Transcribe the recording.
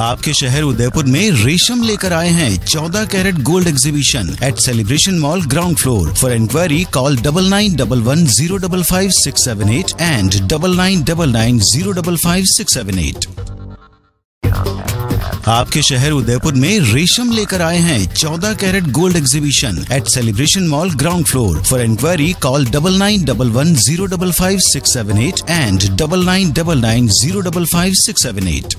आपके शहर उदयपुर में रेशम लेकर आए हैं 14 carat gold exhibition at Celebration Mall ground floor for inquiry call double nine double one zero double five six seven eight and double nine double nine zero double five six seven eight आपके शहर उदयपुर में रेशम लेकर आए हैं 14 carat gold exhibition at Celebration Mall ground floor for inquiry call double nine double one zero double five six seven eight and double nine double nine zero double five six seven eight